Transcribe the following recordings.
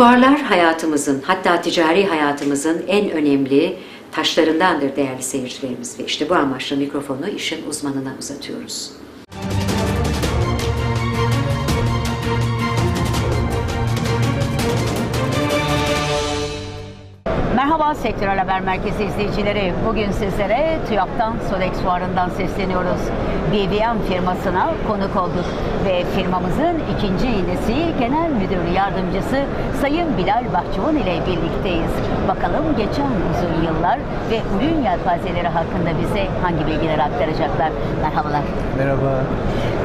Fuarlar hayatımızın hatta ticari hayatımızın en önemli taşlarındandır değerli seyircilerimiz ve işte bu amaçla mikrofonu işin uzmanına uzatıyoruz. Merhaba Sektörel Haber Merkezi izleyicileri. Bugün sizlere TÜYAP'tan Solex Fuarı'ndan sesleniyoruz. BVM firmasına konuk olduk ve firmamızın ikinci iğnesi Genel Müdür Yardımcısı Sayın Bilal Bahçıvan ile birlikteyiz. Bakalım geçen uzun yıllar ve ürün yelpazeleri hakkında bize hangi bilgiler aktaracaklar. Merhabalar. Merhaba.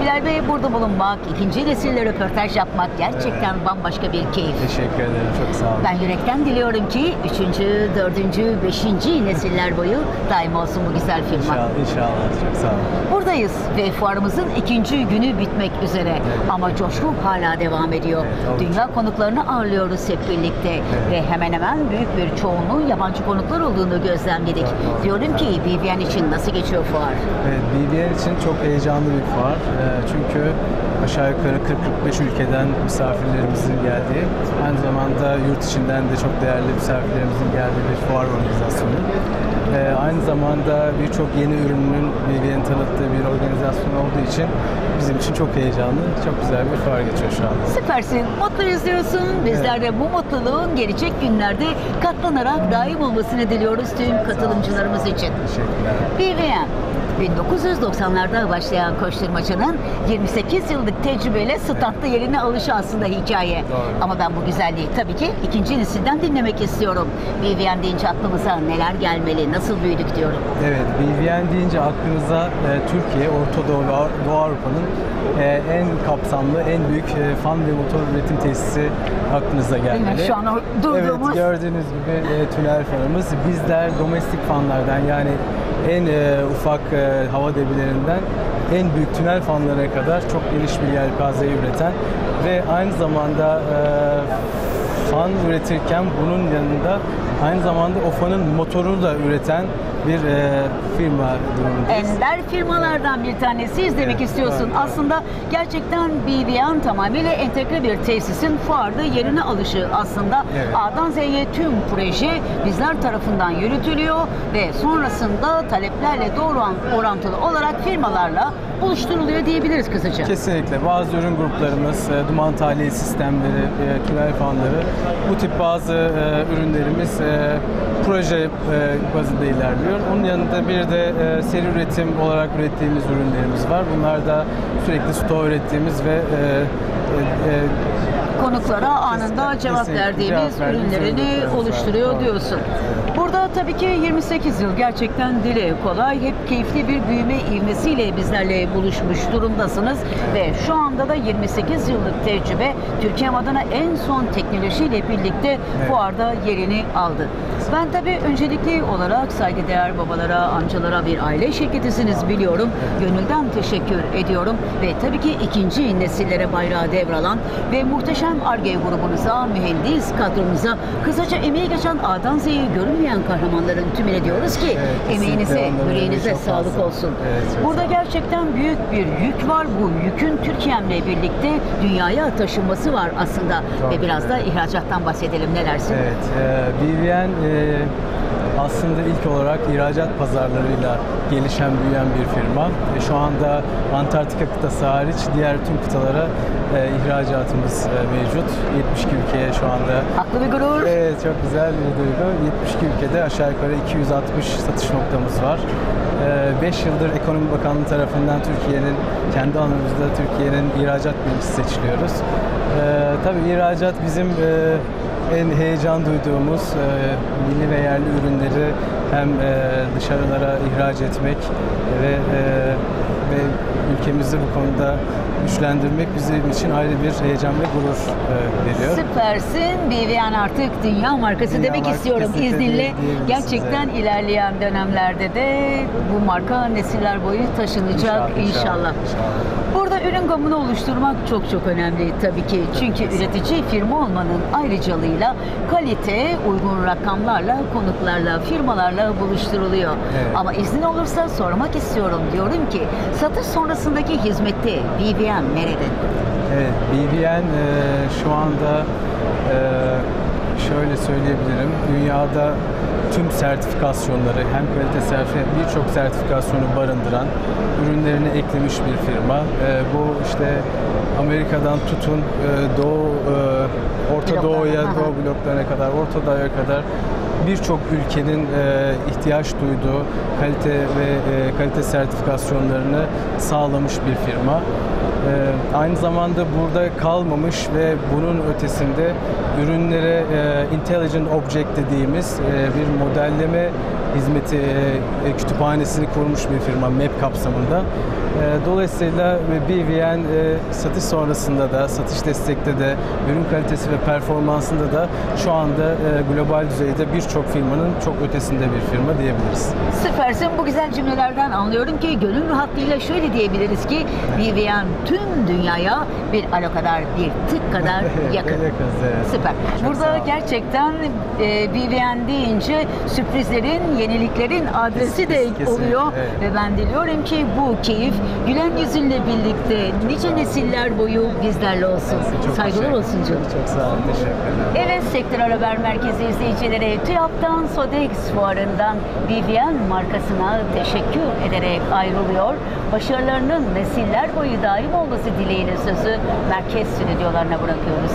Bilal Bey burada bulunmak, ikinci nesille röportaj yapmak gerçekten bambaşka bir keyif. Teşekkür ederim. Çok sağ olun. Ben yürekten diliyorum ki üçüncü, dördüncü, beşinci nesiller boyu daim olsun bu güzel firma. İnşallah, inşallah. Çok sağ olun. Buradayız ve fuarımızın ikinci günü bitmek üzere. Ama coşku hala devam ediyor. Evet. Dünya konuklarını ağırlıyoruz hep birlikte. Ve hemen hemen büyük bir çoğunluğun yabancı konuklar olduğunu gözlemledik. Doğru. Diyorum ki BVN için nasıl geçiyor fuar? Evet, BBN için çok heyecanlı bir fuar. Ee, çünkü aşağı yukarı 40-45 ülkeden misafirlerimizin geldiği, aynı zamanda yurt içinden de çok değerli misafirlerimizin geldiği bir fuar organizasyonu. Ee, aynı zamanda birçok yeni ürünün BBN tanıttığı bir organizasyon olduğu için bizim için çok heyecanlı, çok güzel bir fuar geçiyor şu anda. Süpersin, mutluyuz diyorsun. Bizler de bu mutluluğun gelecek günlerde katlanarak daim olmasını diliyoruz tüm katılımcılarımız için. Teşekkürler. BVM 1990'larda başlayan koşturmacının 28 yıllık tecrübeyle standta yerini alışı aslında hikaye. Doğru. Ama ben bu güzelliği tabii ki ikinci nesilden dinlemek istiyorum. BVM deyince aklımıza neler gelmeli, nasıl büyüdük diyorum. Evet, BVN deyince aklınıza e, Türkiye, Orta Doğu ve Doğu Avrupa'nın e, en kapsamlı, en büyük e, fan ve motor üretim tesisi aklınıza gelmeli. Şu an durduğumuz- Evet, gördüğünüz gibi e, tünel fanımız. Bizler domestik fanlardan yani en e, ufak e, hava debilerinden en büyük tünel fanlarına kadar çok geniş bir yelpazeyi üreten ve aynı zamanda e, fan üretirken bunun yanında aynı zamanda o fanın motorunu da üreten bir e, firma durumundayız. Ender firmalardan bir tanesiyiz demek Evet, istiyorsun. evet. Aslında gerçekten BVN tamamıyla entegre bir tesisin fuarda yerini alışı aslında Evet. A'dan Z'ye tüm proje bizler tarafından yürütülüyor ve sonrasında taleplerle doğru an- orantılı olarak firmalarla buluşturuluyor diyebiliriz kısaca. Kesinlikle. Bazı ürün gruplarımız, e, duman tahliye sistemleri, e, tünel fanları, bu tip bazı e, ürünlerimiz e, proje e, bazında ilerliyor. Onun yanında bir de e, seri üretim olarak ürettiğimiz ürünlerimiz var. Bunlar da sürekli stoğ ürettiğimiz ve e, e, e, konuklara anında cevap verdiğimiz ürünlerini oluşturuyor diyorsun. Burada tabii ki 28 yıl gerçekten dile kolay, hep keyifli bir büyüme ivmesiyle bizlerle buluşmuş durumdasınız ve şu anda da 28 yıllık tecrübe Türkiye adına en son teknolojiyle birlikte Evet. fuarda yerini aldı. Ben tabii öncelikli olarak saygıdeğer babalara, amcalara bir aile şirketisiniz biliyorum. Gönülden teşekkür ediyorum ve tabii ki ikinci nesillere bayrağı devralan ve muhteşem ARGE grubunuza, mühendis kadronuza, kısaca emeği geçen A'dan Z'ye görünmeyen kahramanların tümüne diyoruz ki Evet, emeğinize, yüreğinize çok sağlık olsun. Evet, çok Burada gerçekten büyük bir yük var. Bu yükün Türkiye'mle birlikte dünyaya taşınması var aslında Doğru. ve biraz da ihracattan bahsedelim. Ne dersin? Evet, e, BVN e, aslında ilk olarak ihracat pazarlarıyla gelişen, büyüyen bir firma. E, şu anda Antarktika kıtası hariç diğer tüm kıtalara e, ihracatımız e, mevcut. 72 ülkeye şu anda Haklı bir gurur. Evet çok güzel bir duygu. 72 ülkede aşağı yukarı 260 satış noktamız var. 5 yıldır Ekonomi Bakanlığı tarafından Türkiye'nin kendi alanımızda Türkiye'nin ihracat birincisi seçiliyoruz. Ee, tabii ihracat bizim e, en heyecan duyduğumuz e, milli ve yerli ürünleri hem e, dışarılara ihraç etmek ve e, ve ülkemizi bu konuda güçlendirmek bizim için ayrı bir heyecan ve gurur e, veriyor. Süpersin. BVN artık dünya markası Dünya demek markası istiyorum izninle. Gerçekten size. ilerleyen dönemlerde de bu marka nesiller boyu taşınacak inşallah. Burada ürün gamını oluşturmak çok çok önemli tabii ki. Çünkü üretici firma olmanın ayrıcalığıyla kalite, uygun rakamlarla, konuklarla, firmalarla buluşturuluyor. Evet. Ama izin olursa sormak istiyorum. Diyorum ki satış sonrasındaki hizmette BVN nerede? Evet, BVN e, şu anda e, şöyle söyleyebilirim. Dünyada tüm sertifikasyonları hem kalite sertifika birçok sertifikasyonu barındıran ürünlerini eklemiş bir firma. Ee, bu işte Amerika'dan tutun e, Doğu e, Orta Doğu'ya. Doğu bloklarına kadar, Orta Doğu'ya kadar birçok ülkenin e, ihtiyaç duyduğu kalite ve e, kalite sertifikasyonlarını sağlamış bir firma. E, aynı zamanda burada kalmamış ve bunun ötesinde ürünlere e, Intelligent Object dediğimiz e, bir modelleme hizmeti e, e, kütüphanesini kurmuş bir firma MEP kapsamında. E, Dolayısıyla BVN e, satış sonrasında da, satış destekte de, ürün kalitesi ve performansında da şu anda e, global düzeyde birçok firmanın çok ötesinde bir firma diyebiliriz. Süpersin. Bu güzel cümlelerden anlıyorum ki gönül rahatlığıyla şöyle diyebiliriz ki BVN tüm dünyaya bir alo kadar, bir tık kadar yakın. Evet. Süper. Çok Burada gerçekten e, BVN deyince sürprizlerin, yeniliklerin adresi de Kesinlikle, oluyor. evet. Ve ben diliyorum ki bu keyif gülen yüzünle birlikte nice nesiller boyu bizlerle olsun. Çok Saygılar olsun canım. Çok sağ olun. Teşekkürler. Evet Sektörel Haber Merkezi izleyicileri TÜYAP'tan Sodex fuarından BVN markasına teşekkür ederek ayrılıyor. Başarılarının nesiller boyu daim olması dileğiyle sözü merkez stüdyolarına bırakıyoruz.